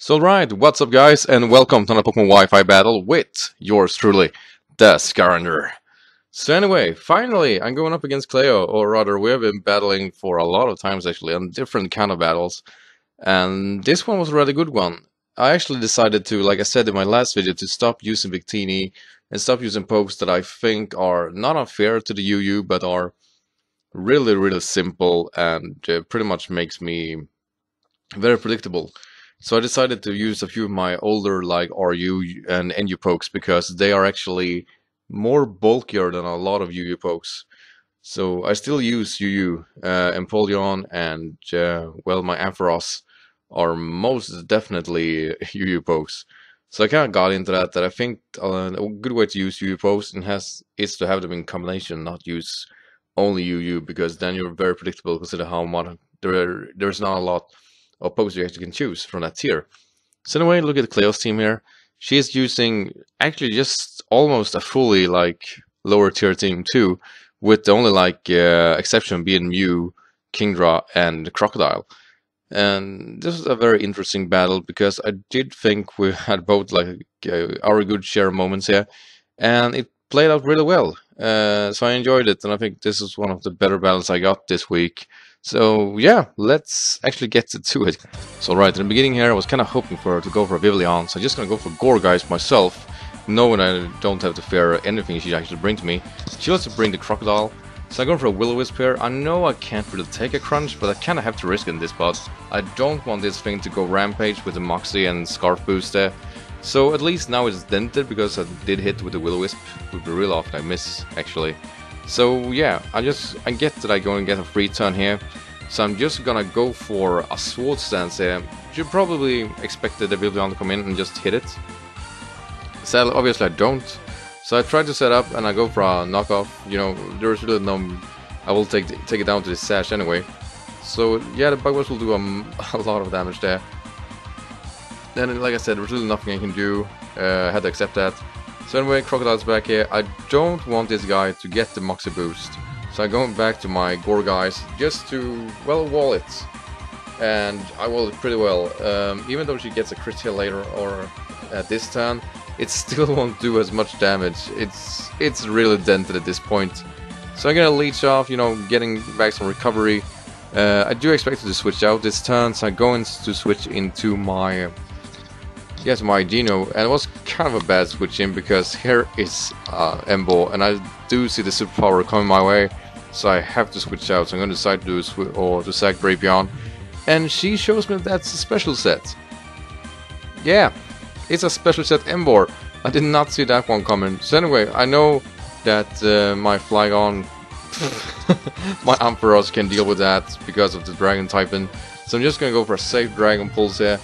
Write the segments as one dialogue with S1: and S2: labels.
S1: So right, what's up guys, and welcome to another Pokemon Wi-Fi battle with yours truly, the Skyrander. So anyway, finally, I'm going up against Cleo, or rather, we have been battling for a lot of times actually, on different kind of battles. And this one was a really good one. I actually decided to, like I said in my last video, to stop using Victini and stop using pokes that I think are not unfair to the UU, but are really, really simple and uh, pretty much makes me very predictable. So I decided to use a few of my older like RU and NU pokes because they are actually more bulkier than a lot of UU pokes. So I still use UU, uh, Empoleon and uh, well my Ampharos are most definitely UU pokes. So I kind of got into that that I think uh, a good way to use UU pokes and has is to have them in combination, not use only UU because then you're very predictable consider how much there there's not a lot or you actually can choose from that tier. So anyway, look at the Cleo's team here. She is using actually just almost a fully like lower tier team too, with the only like uh, exception being Mew, Kingdra, and Krookodile. And this is a very interesting battle because I did think we had both like uh, our good share of moments here, and it played out really well. Uh, so I enjoyed it, and I think this is one of the better battles I got this week. So yeah, let's actually get to it. So right, in the beginning here, I was kind of hoping for to go for a Vivillon, so I'm just gonna go for Gourgeist myself, knowing I don't have to fear anything she actually brings me. She wants to bring the Krookodile, so I'm going for a Will-O-Wisp here. I know I can't really take a Crunch, but I kind of have to risk it in this spot. I don't want this thing to go Rampage with the Moxie and Scarf boost there. So at least now it's dented because I did hit with the Will-O-Wisp. Would be real often I miss, actually. So yeah, I just I get that I go and get a free turn here. So I'm just gonna go for a Swords Dance here. You probably expected the Vivillon to come in and just hit it. Sadly, obviously I don't. So I try to set up and I go for a knockoff. You know, there's really no... I will take take it down to the sash anyway. So yeah, the Bug Buzz will do a, a lot of damage there. Then, like I said, there's really nothing I can do. Uh, I had to accept that. So anyway, Krookodile's back here. I don't want this guy to get the Moxie boost. So I'm going back to my Gourgeist just to, well, wall it. And I wall it pretty well. Um, even though she gets a crit here later or at this turn, it still won't do as much damage. It's it's really dented at this point. So I'm gonna leech off, you know, getting back some recovery. Uh, I do expect to switch out this turn, so I'm going to switch into my Yes, my Dino, and it was kind of a bad switch in because here is uh, and I do see the superpower coming my way, so I have to switch out. So I'm going to decide to do a or to sack Bravion, and she shows me that's a special set. Yeah, it's a special set Emboar. I did not see that one coming. So anyway, I know that uh, my Flygon, my Ampharos can deal with that because of the Dragon typing. So I'm just gonna go for a safe Dragon Pulse here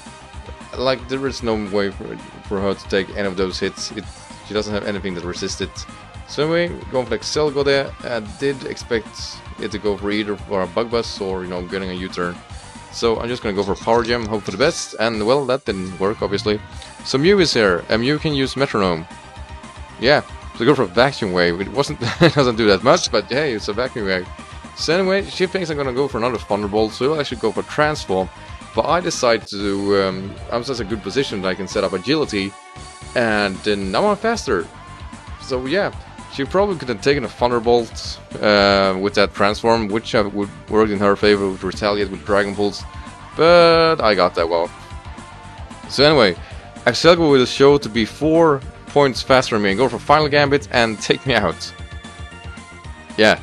S1: like there is no way for, for her to take any of those hits. It, she doesn't have anything that resists it. So anyway, going for Accelgor there. I did expect it to go for either for a Bug Buzz or you know getting a U-turn. So I'm just gonna go for Power Gem, hope for the best, and well that didn't work obviously. So Mew is here, and Mew can use Metronome. Yeah, so go for Vacuum Wave. It wasn't it doesn't do that much, but hey, it's a Vacuum Wave. So anyway, she thinks I'm gonna go for another Thunderbolt, so I should go for Transform. But I decided to, um, I'm such a good position that I can set up agility, and then now I'm faster. So yeah, she probably could have taken a Thunderbolt uh, with that transform, which would work in her favor with Retaliate with Dragon Pulse, but I got that well. So anyway, Accelgor will show to be 4 points faster than me and go for Final Gambit and take me out. Yeah,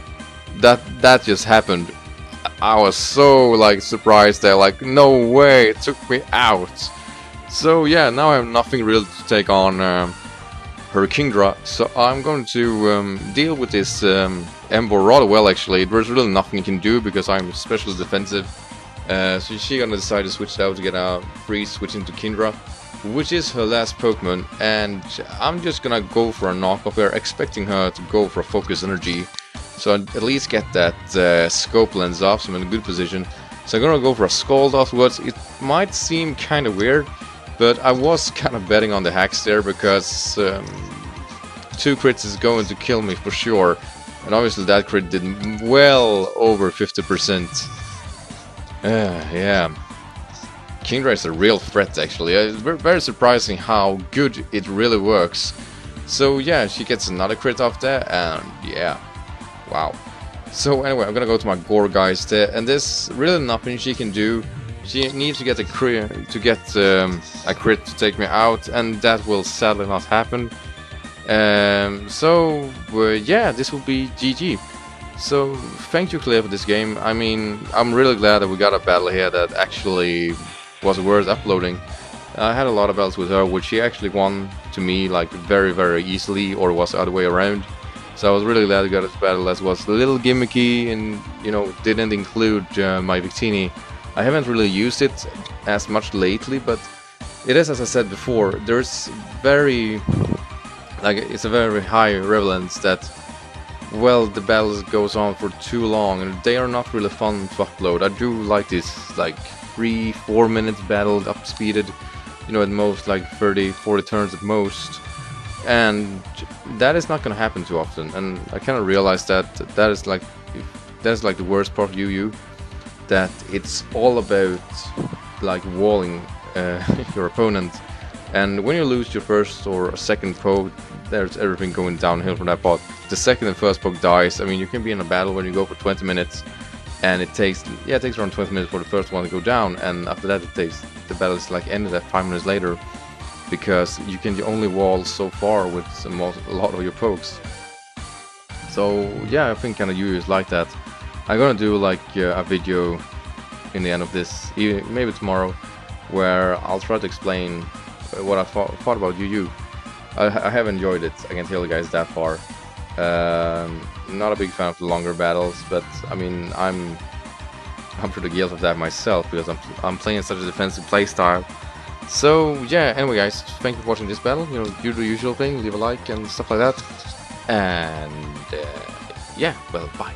S1: that that just happened I was so like surprised there, like no way, it took me out. So yeah, now I have nothing really to take on um, her Kingdra, so I'm going to um, deal with this um, Ember rather well actually. There's really nothing you can do because I'm especially defensive. Uh, so she's gonna decide to switch out to get a free switch into Kingdra, which is her last Pokemon, and I'm just gonna go for a knockoff here, expecting her to go for a Focus Energy so at least get that uh, scope lens off, so I'm in a good position. So I'm gonna go for a Scald afterwards. It might seem kind of weird, but I was kind of betting on the hacks there because um, two crits is going to kill me for sure. And obviously that crit did well over 50%. Uh, yeah. Kingdra is a real threat actually. It's very, very surprising how good it really works. So yeah, she gets another crit off there, and yeah, wow. So anyway, I'm gonna go to my Gourgeist there, and there's really nothing she can do. She needs to get a crit to get um, a crit to take me out, and that will sadly not happen. Um, so uh, yeah, this will be GG. So thank you, Claire, for this game. I mean, I'm really glad that we got a battle here that actually was worth uploading. I had a lot of battles with her, which she actually won to me like very, very easily, or was the other way around. So I was really glad we got this battle that was a little gimmicky and, you know, didn't include uh, my Victini. I haven't really used it as much lately, but it is, as I said before, there's very, like, it's a very high relevance that, well, the battle goes on for too long and they are not really fun to upload. I do like this, like, three, four minutes battle up speeded, you know, at most like 30, 40 turns at most. And that is not going to happen too often. And I kind of realized that that is like, that's like the worst part of UU that it's all about like walling uh, your opponent. And when you lose your first or second poke, there's everything going downhill from that part. The second and first poke dies. I mean, you can be in a battle when you go for 20 minutes, and it takes yeah, it takes around 20 minutes for the first one to go down, and after that, it takes the battle is like ended at five minutes later, because you can only wall so far with most, a lot of your pokes. So yeah, I think kind of you is like that. I'm gonna do like uh, a video in the end of this, maybe tomorrow, where I'll try to explain what I thought, thought about UU. I, I, have enjoyed it, I can tell you guys that far. Um, not a big fan of the longer battles, but I mean, I'm I'm pretty guilty of that myself because I'm, I'm playing such a defensive playstyle. So yeah, anyway guys, thank you for watching this battle. You know, do the usual thing, leave a like and stuff like that. And uh, yeah, well, bye.